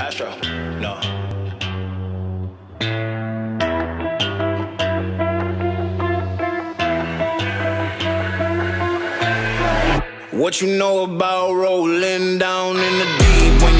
Astro, no. What you know about rolling down in the deep when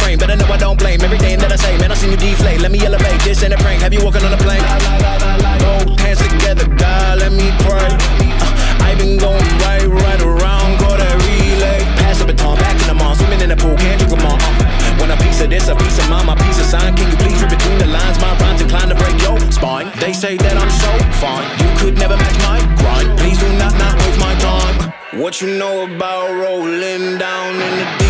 Frame, better know I don't blame everything that I say. Man, I seen you deflate. Let me elevate this in a prank. Have you walking on a plane? Both hands together, God, let me pray. Uh, I been going right, right around, call that relay. Pass the baton, back in the mall, swimming in the pool, can't drink them all. Uh. When a piece of this, a piece of mine, my piece of sign. Can you please read between the lines? My rhymes inclined to break your spine. They say that I'm so fine, you could never match my grind. Please do not not waste my time. What you know about rolling down in the deep